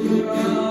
Lord.